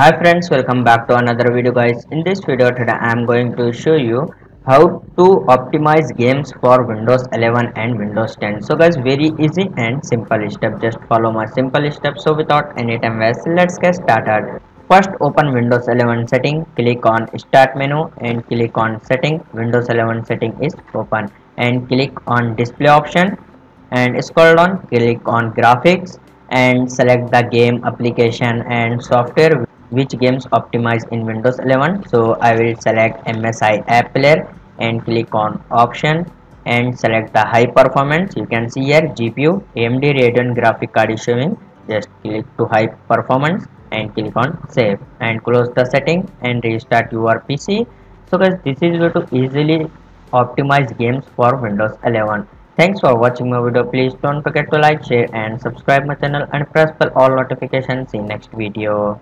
Hi friends, welcome back to another video guys. In this video today I am going to show you how to optimize games for Windows 11 and Windows 10. So guys, very easy and simple step. Just follow my simple steps. So without any time waste, let's get started. First open Windows 11 setting, click on start menu and click on setting. Windows 11 setting is open and click on display option and scroll down, click on graphics and select the game application and software which games optimize in Windows 11 so I will select MSI app player and click on option and select the high performance you can see here GPU AMD Radeon graphic card is showing just click to high performance and click on save and close the setting and restart your PC so guys this is way to easily optimize games for Windows 11 Thanks for watching my video. Please don't forget to like, share and subscribe my channel and press bell all notifications. See next video.